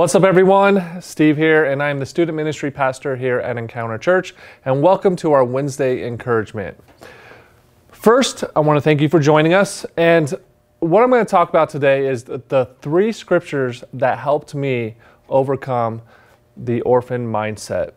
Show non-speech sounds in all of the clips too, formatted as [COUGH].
What's up, everyone? Steve here, and I'm the student ministry pastor here at Encounter Church, and welcome to our Wednesday encouragement. First, I want to thank you for joining us, and what I'm going to talk about today is the, three scriptures that helped me overcome the orphan mindset.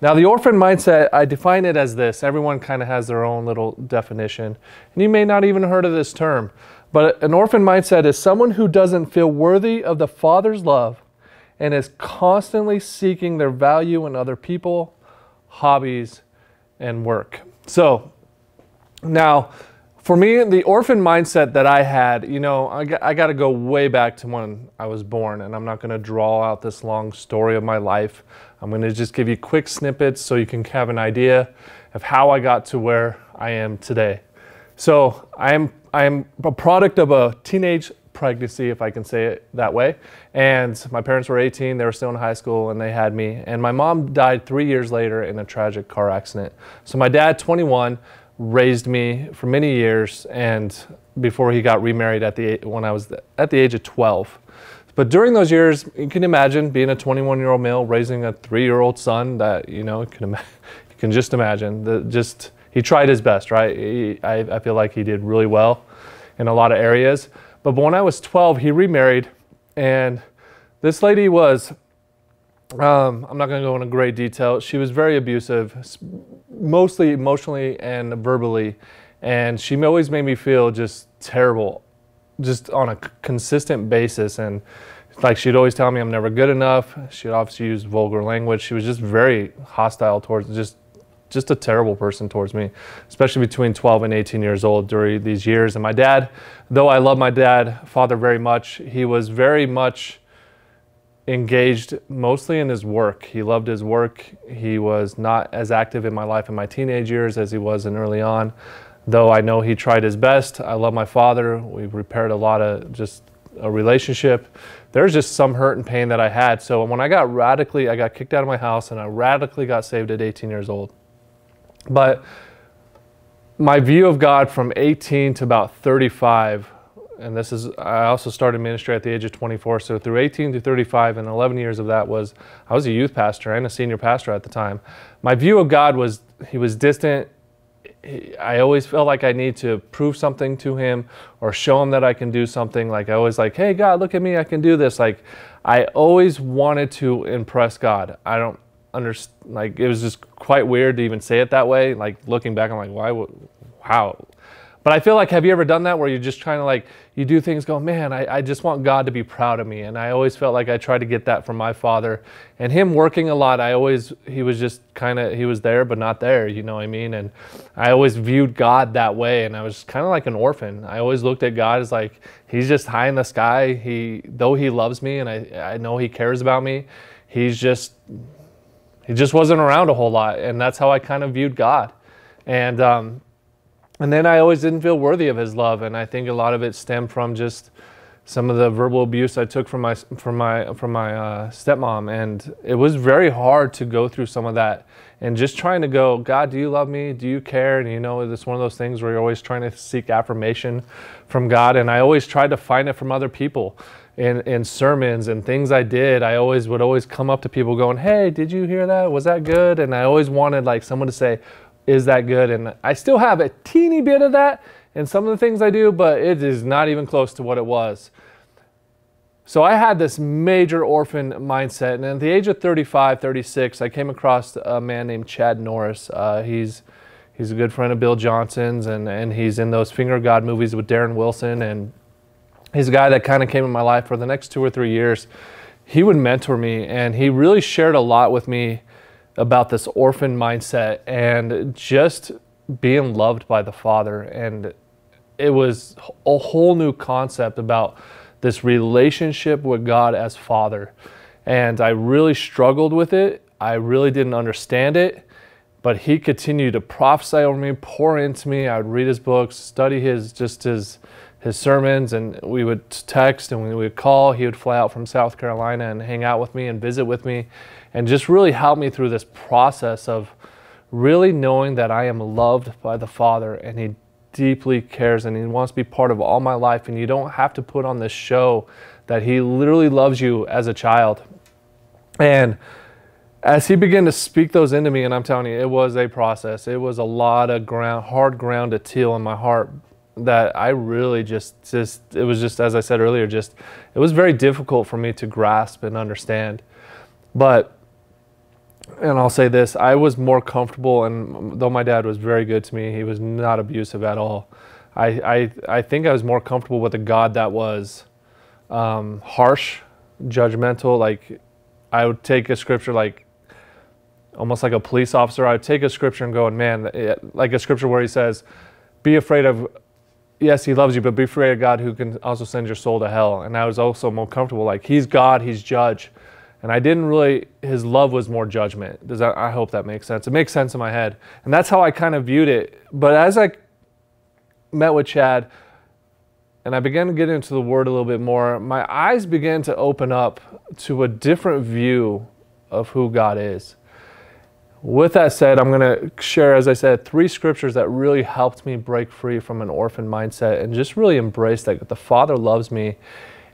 Now, the orphan mindset, I define it as this. Everyone kind of has their own little definition, and you may not even heard of this term, but an orphan mindset is someone who doesn't feel worthy of the Father's love and is constantly seeking their value in other people, hobbies, and work. So, now, for me, the orphan mindset that I had, you know, I got, I got to go way back to when I was born, and I'm not going to draw out this long story of my life. I'm going to just give you quick snippets so you can have an idea of how I got to where I am today. So, I am I am a product of a teenage pregnancy, if I can say it that way. And my parents were 18, they were still in high school, and they had me. And my mom died three years later in a tragic car accident. So my dad, 21, raised me for many years, and before he got remarried at the when I was at the age of 12. But during those years, you can imagine being a 21-year-old male raising a three-year-old son. That you know, you can, [LAUGHS] you can just imagine. The, just he tried his best, right? He, I, I feel like he did really well in a lot of areas. But when I was 12, he remarried, and this lady was, um, I'm not going to go into great detail. She was very abusive, mostly emotionally and verbally, and she always made me feel just terrible, just on a consistent basis. And like she'd always tell me I'm never good enough. She'd obviously use vulgar language. She was just very hostile towards just just a terrible person towards me, especially between 12 and 18 years old during these years. And my dad, though I love my dad, father, very much, he was very much engaged mostly in his work. He loved his work. He was not as active in my life in my teenage years as he was in early on. Though I know he tried his best. I love my father. We repaired a lot of just a relationship. There's just some hurt and pain that I had. So when I got radically, I got kicked out of my house and I radically got saved at 18 years old. But my view of God from 18 to about 35, and this is, I also started ministry at the age of 24. So through 18 to 35, and 11 years of that was, I was a youth pastor and a senior pastor at the time. My view of God was, he was distant. I always felt like I need to prove something to him or show him that I can do something. Like I always like, hey God, look at me, I can do this. Like I always wanted to impress God. I don't, under like it was just quite weird to even say it that way. Like looking back, I'm like, why? How? But I feel like, have you ever done that where you're just trying to like, you do things, go, man, I, I just want God to be proud of me. And I always felt like I tried to get that from my father. And him working a lot, I always, he was just kind of, he was there, but not there, you know what I mean? And I always viewed God that way. And I was kind of like an orphan. I always looked at God as like, he's just high in the sky. He, though he loves me and I, I know he cares about me, he's just he just wasn't around a whole lot, and that's how I kind of viewed God. And um, and then I always didn't feel worthy of His love, and I think a lot of it stemmed from just some of the verbal abuse I took from my from my from my uh, stepmom, and it was very hard to go through some of that. And just trying to go, God, do you love me? Do you care? And you know, it's one of those things where you're always trying to seek affirmation from God, and I always tried to find it from other people in, in sermons and things I did, I always would always come up to people going, Hey, did you hear that? Was that good? And I always wanted like someone to say, Is that good? And I still have a teeny bit of that in some of the things I do, but it is not even close to what it was. So I had this major orphan mindset. And at the age of 35, 36, I came across a man named Chad Norris. Uh, he's he's a good friend of Bill Johnson's, and, and he's in those Finger God movies with Darren Wilson and he's a guy that kind of came in my life for the next two or three years. He would mentor me, and he really shared a lot with me about this orphan mindset and just being loved by the Father. And it was a whole new concept about this relationship with God as Father. And I really struggled with it. I really didn't understand it. But he continued to prophesy over me, pour into me. I would read his books, study his just his his sermons and we would text and we would call. He would fly out from South Carolina and hang out with me and visit with me and just really help me through this process of really knowing that I am loved by the Father and He deeply cares and He wants to be part of all my life. And you don't have to put on this show that He literally loves you as a child. And as he began to speak those into me, and I'm telling you, it was a process. It was a lot of ground, hard ground to till in my heart that I really just, just, it was just, as I said earlier, just, it was very difficult for me to grasp and understand. But, and I'll say this, I was more comfortable, and though my dad was very good to me, he was not abusive at all. I, I, I think I was more comfortable with a God that was um, harsh, judgmental. Like, I would take a scripture like, almost like a police officer. I would take a scripture and go, and man, like a scripture where he says, be afraid of yes, he loves you, but be afraid of God who can also send your soul to hell. And I was also more comfortable, like he's God, he's judge. And I didn't really, his love was more judgment. Does that, I hope that makes sense. It makes sense in my head. And that's how I kind of viewed it. But as I met with Chad and I began to get into the word a little bit more, my eyes began to open up to a different view of who God is. With that said, I'm going to share, as I said, three scriptures that really helped me break free from an orphan mindset and just really embrace that the Father loves me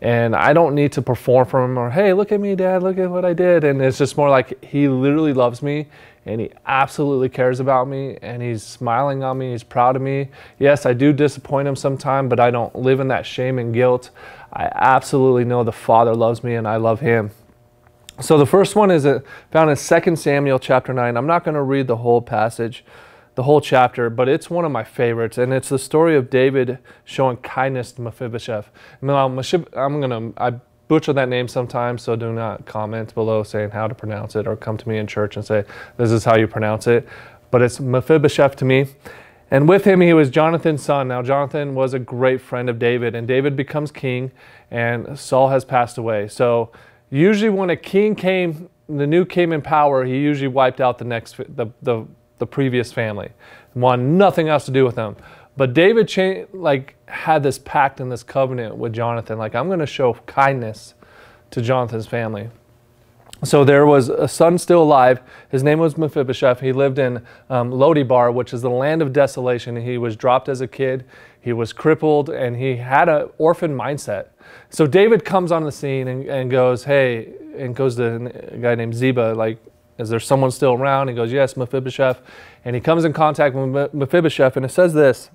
and I don't need to perform for him or, hey, look at me, Dad, look at what I did. And it's just more like he literally loves me and he absolutely cares about me and he's smiling on me, he's proud of me. Yes, I do disappoint him sometimes, but I don't live in that shame and guilt. I absolutely know the Father loves me and I love him. So the first one is found in 2 Samuel chapter 9. I'm not going to read the whole passage, the whole chapter, but it's one of my favorites. And it's the story of David showing kindness to Mephibosheth. Now, I'm going to, I butcher that name sometimes, so do not comment below saying how to pronounce it or come to me in church and say, this is how you pronounce it. But it's Mephibosheth to me. And with him, he was Jonathan's son. Now, Jonathan was a great friend of David, and David becomes king, and Saul has passed away. So, Usually, when a king came, the new came in power, he usually wiped out the next, the, the, the previous family, wanted nothing else to do with them. But David cha- like had this pact and this covenant with Jonathan, like I'm going to show kindness to Jonathan's family. So there was a son still alive. His name was Mephibosheth. He lived in um, Lodibar, which is the land of desolation. He was dropped as a kid. He was crippled, and he had an orphan mindset. So David comes on the scene and, and goes, hey, and goes to a guy named Ziba, like, is there someone still around? He goes, yes, Mephibosheth. And he comes in contact with Mephibosheth, and it says this.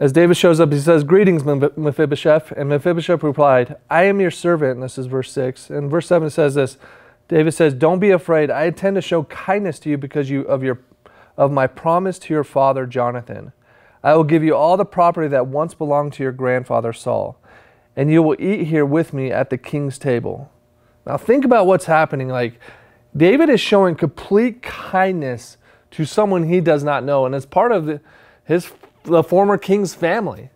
As David shows up, he says, Greetings, Mephibosheth. And Mephibosheth replied, I am your servant. And this is verse 6. And verse 7 says this David says, Don't be afraid. I intend to show kindness to you because you, of, your, of my promise to your father Jonathan. I will give you all the property that once belonged to your grandfather Saul, and you will eat here with me at the king's table. Now, think about what's happening. Like, David is showing complete kindness to someone he does not know, and as part of the, his the former king's family.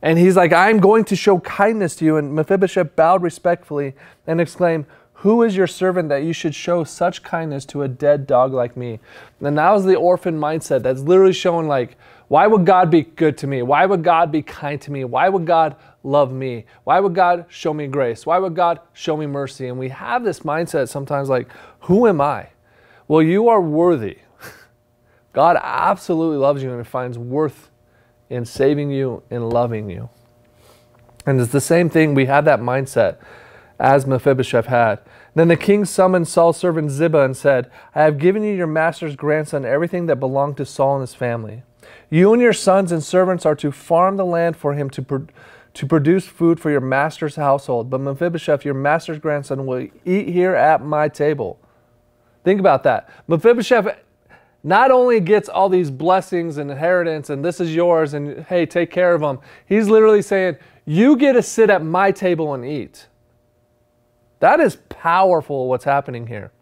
And he's like, I'm going to show kindness to you. And Mephibosheth bowed respectfully and exclaimed, who is your servant that you should show such kindness to a dead dog like me? And that was the orphan mindset that's literally showing, like, why would God be good to me? Why would God be kind to me? Why would God love me? Why would God show me grace? Why would God show me mercy? And we have this mindset sometimes like, who am I? Well, you are worthy. God absolutely loves you and finds worth in saving you and loving you. And it's the same thing, we have that mindset as Mephibosheth had. Then the king summoned Saul's servant Ziba and said, I have given you your master's grandson everything that belonged to Saul and his family. You and your sons and servants are to farm the land for him to, pro- to produce food for your master's household. But Mephibosheth, your master's grandson, will eat here at my table. Think about that. Mephibosheth not only gets all these blessings and inheritance and this is yours and hey, take care of them, he's literally saying, You get to sit at my table and eat. That is powerful what's happening here.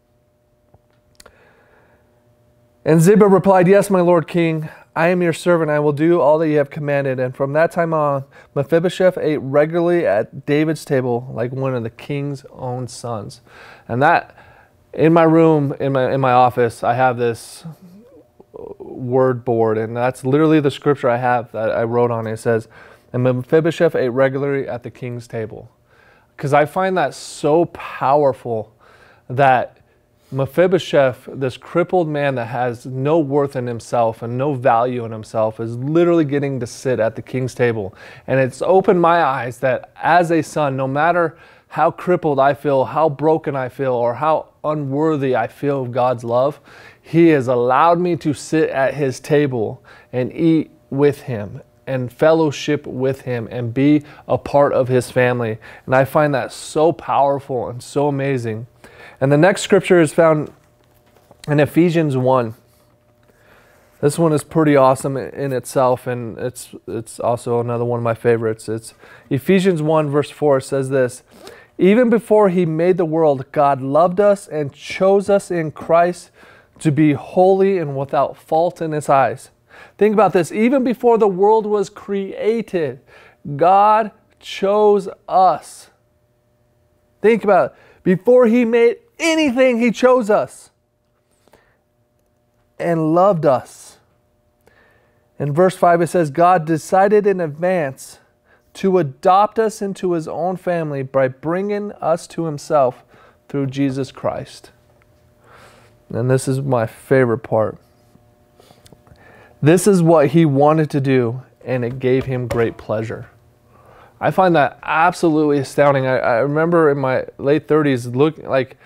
And Ziba replied, Yes, my lord king, I am your servant. I will do all that you have commanded. And from that time on, Mephibosheth ate regularly at David's table like one of the king's own sons. And that, in my room, in my, in my office, I have this word board. And that's literally the scripture I have that I wrote on it. Says, And Mephibosheth ate regularly at the king's table because I find that so powerful that Mephibosheth, this crippled man that has no worth in himself and no value in himself, is literally getting to sit at the king's table. And it's opened my eyes that as a son, no matter how crippled I feel, how broken I feel, or how unworthy I feel of God's love, He has allowed me to sit at His table and eat with Him and fellowship with Him and be a part of His family. And I find that so powerful and so amazing. And the next scripture is found in Ephesians 1. This one is pretty awesome in itself, and it's, it's also another one of my favorites. It's Ephesians 1, verse 4 says this Even before he made the world, God loved us and chose us in Christ to be holy and without fault in his eyes. Think about this. Even before the world was created, God chose us. Think about it. Before he made anything, he chose us and loved us. In verse 5, it says, God decided in advance to adopt us into his own family by bringing us to himself through Jesus Christ. And this is my favorite part. This is what he wanted to do, and it gave him great pleasure. I find that absolutely astounding. I, I remember in my late 30s, look like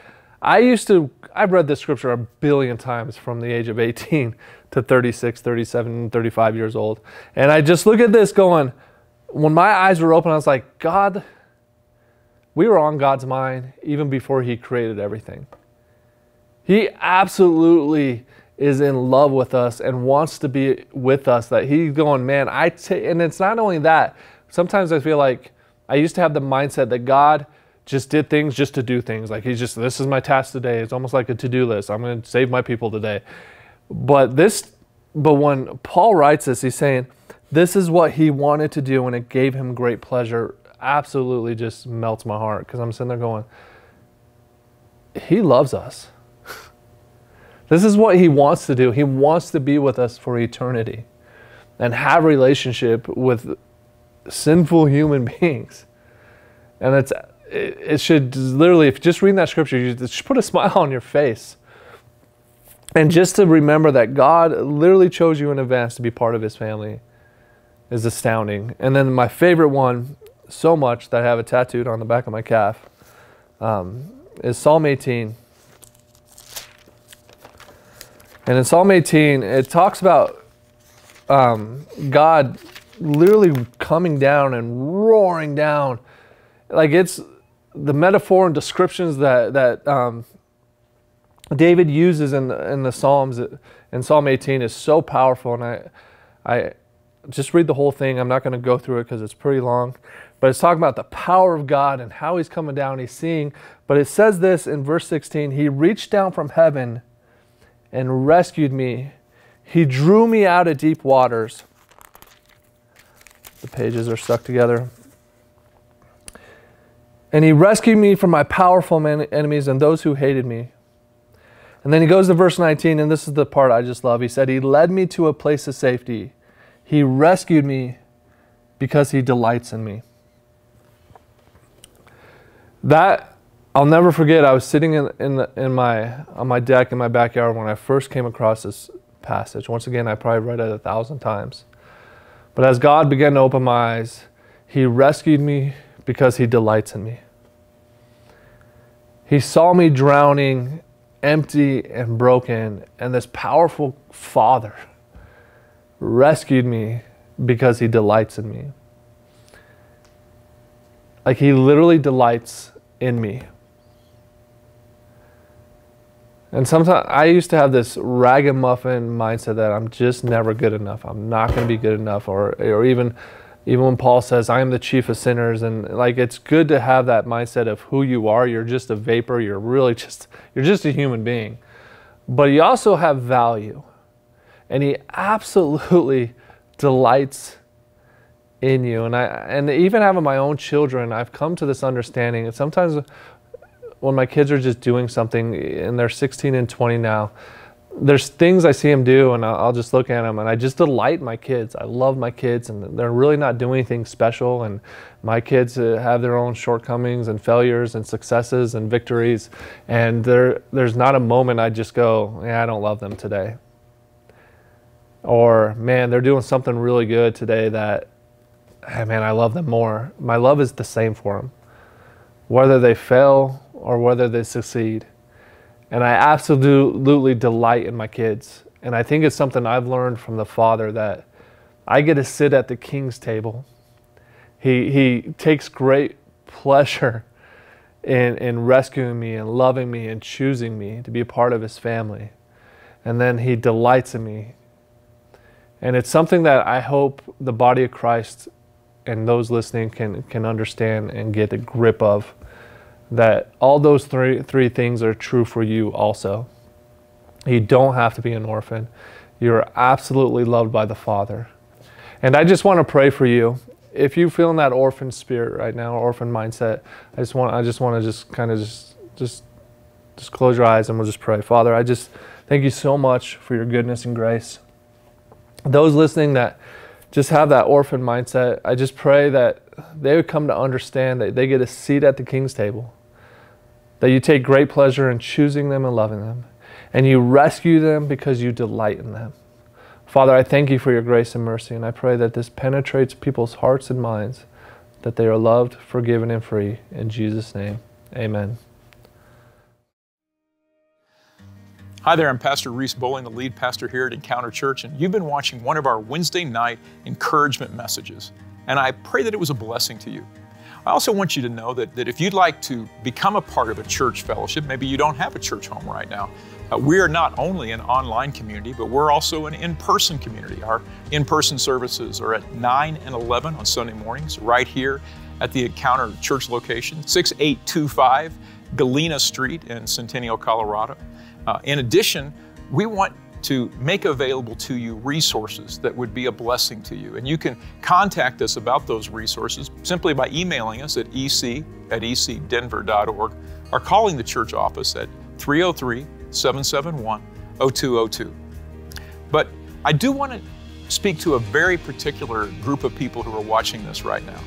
I used to, I've read this scripture a billion times from the age of 18 [LAUGHS] to 36, 37, 35 years old. And I just look at this going, when my eyes were open, I was like, God, we were on God's mind even before He created everything. He absolutely is in love with us and wants to be with us. That He's going, man, I take, and it's not only that. Sometimes I feel like I used to have the mindset that God, just did things just to do things. Like he's just, this is my task today. It's almost like a to do list. I'm going to save my people today. But this, but when Paul writes this, he's saying, this is what he wanted to do and it gave him great pleasure. Absolutely just melts my heart because I'm sitting there going, he loves us. This is what he wants to do. He wants to be with us for eternity and have relationship with sinful human [LAUGHS] beings. And it's it, should literally, if just reading that scripture, you just put a smile on your face. And just to remember that God literally chose you in advance to be part of his family is astounding. And then my favorite one, so much that I have it tattooed on the back of my calf, um, is Psalm 18. And in Psalm 18, it talks about um, God literally coming down and roaring down. Like it's the metaphor and descriptions that that um, David uses in the, in the Psalms in Psalm 18 is so powerful, and I I just read the whole thing. I'm not going to go through it because it's pretty long, but it's talking about the power of God and how He's coming down. He's seeing, but it says this in verse 16: He reached down from heaven and rescued me. He drew me out of deep waters. The pages are stuck together. And he rescued me from my powerful enemies and those who hated me. And then he goes to verse 19, and this is the part I just love. He said, He led me to a place of safety. He rescued me because he delights in me. That I'll never forget. I was sitting in, in, the, in my, on my deck in my backyard when I first came across this passage. Once again, I probably read it a thousand times. But as God began to open my eyes, He rescued me because He delights in me. He saw me drowning, empty and broken, and this powerful Father rescued me because He delights in me. Like He literally delights in me. And sometimes I used to have this ragamuffin mindset that I'm just never good enough. I'm not going to be good enough, or or even even when Paul says, I am the chief of sinners, and like it's good to have that mindset of who you are. You're just a vapor. You're really [LAUGHS] just, you're just a human being. But you also have value. And he absolutely [LAUGHS] delights in you. And I and even having my own children, I've come to this understanding. And sometimes when my kids are just doing something and they're 16 and 20 now, there's things I see them do, and I'll, just look at them, and I just delight my kids. I love my kids, and they're really not doing anything special. And my kids uh, have their own shortcomings and failures and successes and victories, and there there's not a moment I just go, yeah, I don't love them today. Or man, they're doing something really good today that, hey, man, I love them more. My love is the same for them. whether they fail or whether they succeed. And I absolutely delight in my kids. And I think it's something I've learned from the Father that I get to sit at the King's table. He, he takes great pleasure in, in rescuing me and loving me and choosing me to be a part of His family. And then He delights in me. And it's something that I hope the body of Christ and those listening can, can understand and get a grip of that all those three, three things are true for you also. You don't have to be an orphan. You're absolutely loved by the Father. And I just want to pray for you. If you feel in that orphan spirit right now, orphan mindset, I just want I just want to just kind of just just just close your eyes and we'll just pray. Father, I just thank you so much for your goodness and grace. Those listening that just have that orphan mindset, I just pray that they would come to understand that they get a seat at the king's table that you take great pleasure in choosing them and loving them, and you rescue them because you delight in them. Father, I thank you for your grace and mercy, and I pray that this penetrates people's hearts and minds, that they are loved, forgiven, and free. In Jesus' name, amen. Hi there, I'm Pastor Reece Bowling, the lead pastor here at Encounter Church, and you've been watching one of our Wednesday night encouragement messages. And I pray that it was a blessing to you. I also want you to know that, that if you'd like to become a part of a church fellowship, maybe you don't have a church home right now, uh, we are not only an online community, but we're also an in person community. Our in person services are at 9 and 11 on Sunday mornings, right here at the Encounter Church location, 6825 Galena Street in Centennial, Colorado. Uh, in addition, we want to make available to you resources that would be a blessing to you. And you can contact us about those resources simply by emailing us at ec at ecdenver.org or calling the church office at 303 771 0202. But I do want to speak to a very particular group of people who are watching this right now.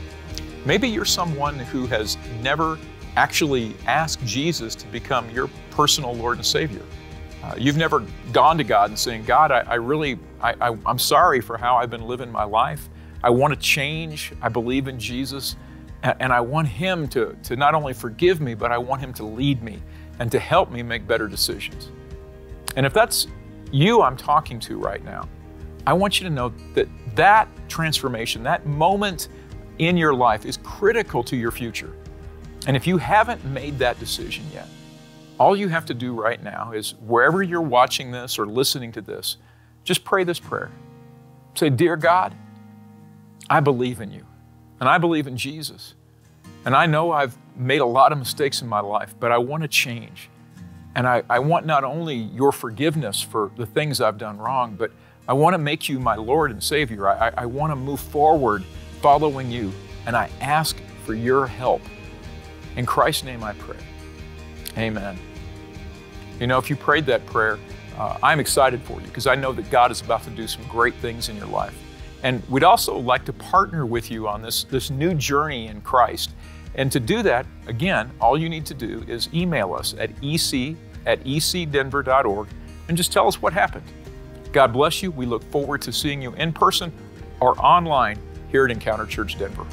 Maybe you're someone who has never actually ask Jesus to become your personal Lord and Savior. Uh, you've never gone to God and saying, God, I, I really, I, I, I'm sorry for how I've been living my life. I want to change. I believe in Jesus. And, I want Him to, to not only forgive me, but I want Him to lead me and to help me make better decisions. And if that's you I'm talking to right now, I want you to know that that transformation, that moment in your life is critical to your future. And if you haven't made that decision yet, all you have to do right now is wherever you're watching this or listening to this, just pray this prayer. Say, Dear God, I believe in you, and I believe in Jesus. And I know I've made a lot of mistakes in my life, but I want to change. And I, I want not only your forgiveness for the things I've done wrong, but I want to make you my Lord and Savior. I, I want to move forward following you, and I ask for your help. In Christ's name I pray. Amen. You know, if you prayed that prayer, uh, I'm excited for you because I know that God is about to do some great things in your life. And we'd also like to partner with you on this, this new journey in Christ. And to do that, again, all you need to do is email us at ec at ecdenver.org and just tell us what happened. God bless you. We look forward to seeing you in person or online here at Encounter Church Denver.